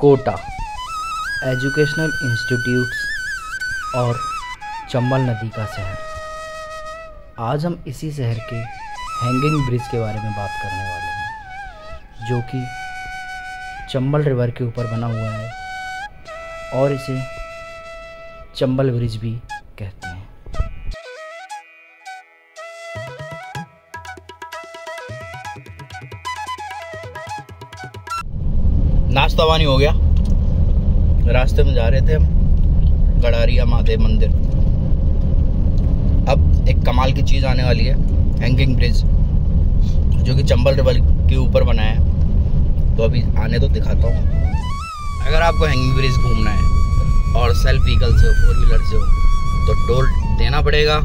Kota, educational institutes और चंबल नदी का शहर। आज हम इसी शहर के हैंगिंग ब्रिज के बारे में बात करने वाले हैं, जो कि चंबल रिवर के ऊपर बना हुआ है और इसे चंबल ब्रिज भी कहते हैं। नाश्ता पानी हो गया। रास्ते में जा रहे थे हम, गड़ारिया महादेव मंदिर। अब एक कमाल की चीज़ आने वाली है हैंगिंग ब्रिज जो कि चंबल रिवर के ऊपर बना है। तो अभी आने तो दिखाता हूँ। अगर आपको हैंगिंग ब्रिज घूमना है, और सेल्फ व्हीकल से हो फोर व्हीलर से हो तो टोल देना पड़ेगा।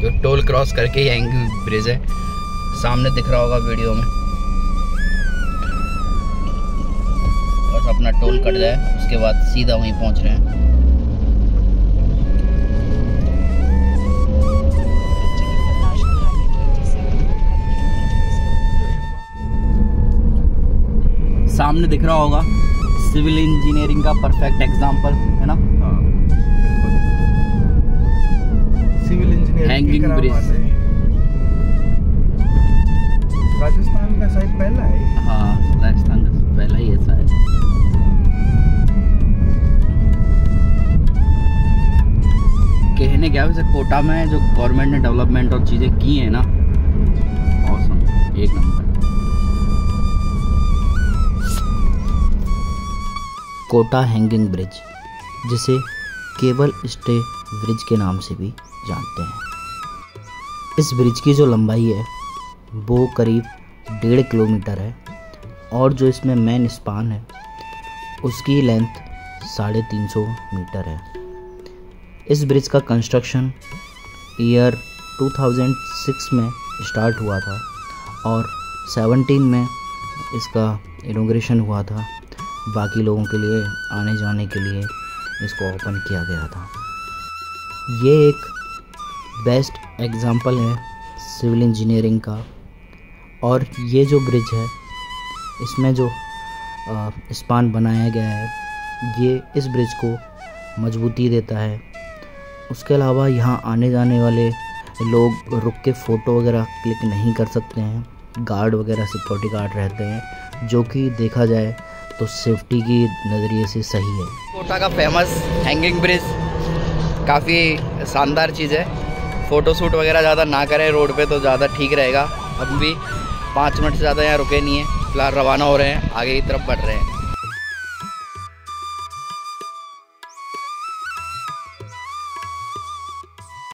जो टोल क्रॉस करके ही हैंगिंग ब्रिज है, सामने दिख रहा होगा वीडियो में। टोल कट जाए उसके बाद सीधा वहीं पहुँच रहे हैं। सामने दिख रहा होगा सिविल इंजीनियरिंग का परफेक्ट एग्जांपल है ना? Civil engineering Hanging bridge. कहने क्या वैसे कोटा में जो गवर्नमेंट ने डेवलपमेंट और चीज़ें की हैं ना एक नंबर। कोटा हैंगिंग ब्रिज जिसे केबल स्टे ब्रिज के नाम से भी जानते हैं। इस ब्रिज की जो लंबाई है, वो करीब डेढ़ किलोमीटर है, और जो इसमें मेन स्पान है, उसकी लेंथ साढ़े तीन सौ मीटर है। इस ब्रिज का कंस्ट्रक्शन ईयर 2006 में स्टार्ट हुआ था और 17 में इसका इनोग्रेशन हुआ था। बाकी लोगों के लिए आने जाने के लिए इसको ओपन किया गया था। ये एक बेस्ट एग्जांपल है सिविल इंजीनियरिंग का। और ये जो ब्रिज है, इसमें जो स्पान बनाया गया है, ये इस ब्रिज को मजबूती देता है। उसके अलावा यहाँ आने जाने वाले लोग रुक के फ़ोटो वगैरह क्लिक नहीं कर सकते हैं। गार्ड वगैरह सिक्योरिटी गार्ड रहते हैं, जो कि देखा जाए तो सेफ्टी की नज़रिए से सही है। कोटा का फ़ेमस हैंगिंग ब्रिज काफ़ी शानदार चीज़ है। फ़ोटो शूट वगैरह ज़्यादा ना करें, रोड पे तो ज़्यादा ठीक रहेगा। अभी भी पाँच मिनट से ज़्यादा यहाँ रुके नहीं हैं, फ़िलहाल रवाना हो रहे हैं, आगे की तरफ़ बढ़ रहे हैं।